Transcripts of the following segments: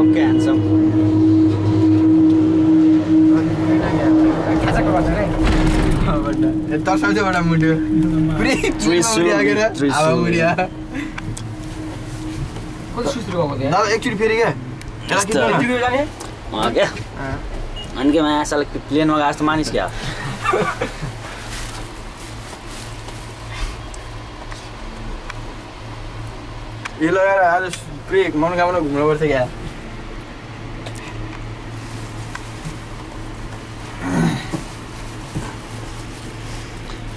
Okay handsome दर्शाउँछ एउटा मुड्यो पुरै त्रिशुल। हावा मुडिया दादा एकचोटि फेरि क्या अनि के माया साल प्लेनमा गएको जस्तो मानिस क्या यो लगाएर आज पुरै मनोकामना घुम्नु पर्छ क्या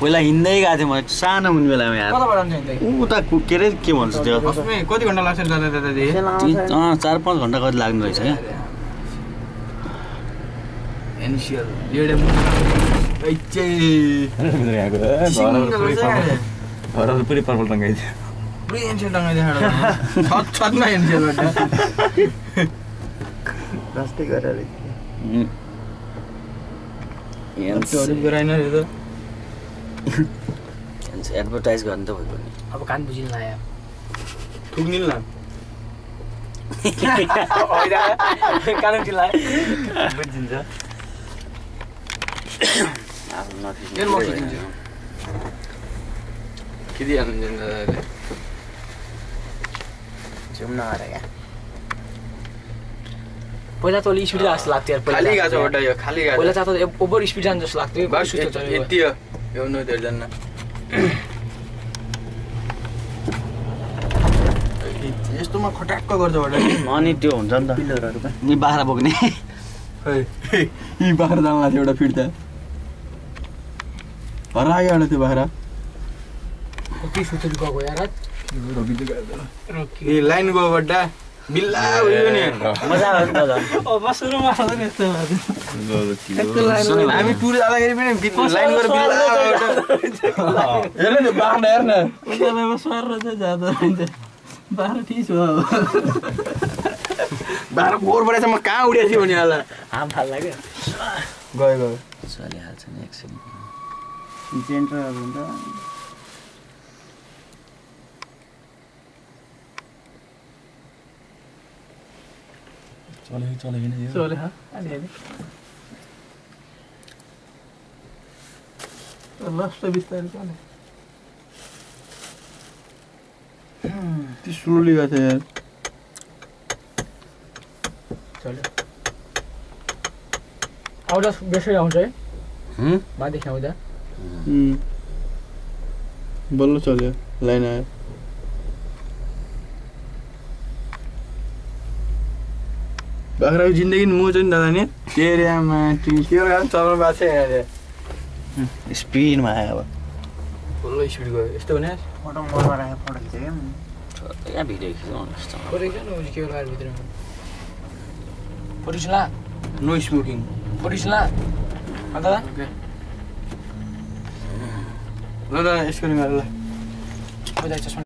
पहिला हिँड्दै गएको थिएँ म सानो हुने बेलामा हिँड्दै उता कु- के अरे के भन्छ त्यो कति घन्टा लाग्छ चार पाँच घन्टा कति लाग्ने रहेछ क्या पुरै पर्पल टङ्गाइदियो पुरै एनसिएल टङ्गाइदियो छत छतमा एनसिएलबाट प्लास्टिक गरेर एडभर्टाइज गर्नु त भइगयो नि अब कान बुझिन लायो थुक्निल न कान बुझिन लायो बुझिन्छ अब खिचिदिन्छु। खिचिहाल्नुहुन्छ नि दादाले झुम नगर क्या पहिला त अलिक स्पिड जस्तो लाग्थ्यो खाली पहिला गएको यो खाली गएको पहिला त ओभर स्पिड जान्छ जस्तो लाग्थ्यो बस सुस्तो चल्यो। यति हो यो नदीहरू जान्न यस्तोमा खट्याक्क गर्छ अनि त्यो हुन्छ नि त नि बाख्रा बोक्ने यी बाख्रा जान्ला थियो एउटा फिर्ता हरायो एउटा त्यो बाख्रा गएको यार लाइन गयो बड्डा बिल्ला उयो नि हामी टुर जाँदाखेरि पनि बि- लाइन गरेर बिल्ला हेर्न त्यो बाख्रा हेर्न बाख्रा फोहोर परेछ म कहाँ उडेको थियो भने होला हाम फाल लाग्यो गयो गयो चलिहाल्छ नि एकछिन चलेको नै यो। चल्यो हा अलिअलि लास्ट बिस्तारै चल्यो यति स्लोली गएको थियो यार। चल्यो आउँदा बेसै आउँछ है। हुँ? मादेखि आउँदा. बल्ल चल्यो लाइन आयो। बाख्राको जिन्दगी नि मोचो नि दादा नि। आमा के चलाउनु भएको छ अरे स्पिडमा आयो अब। फुल्लो स्पिड गयो। यस्तो भने? या भिडियो खिचाउनु जस्तो? फोटो क्या न के लगाएर भित्रमा फोटो ला नो स्मोकिङ फोटो ला अन्त ल दादा यसको नि ल।